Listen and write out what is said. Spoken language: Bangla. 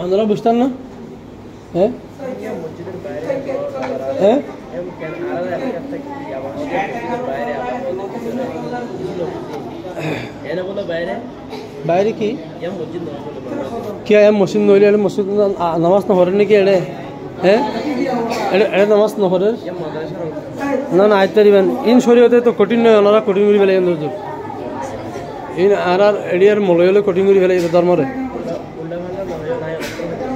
আপনারা বুঝতেন না? হ্যাঁ? হ্যাঁ? বাইরে কি? কি আয়া মসজিদ নইলে এড়ে মসজিদ নামাজ নহরে নাকি এড়ে? হ্যাঁ? এড়ে নামাজ নহরে? না না আয়ত্তা দিবেন ইন শরীয়তে তো কঠিন নয় ওনারা কঠিন করে ফেলে ইন আর আর এড়িয়ার মলয়লে কঠিন করে ফেলে ধর্মরে। 看到没有那有？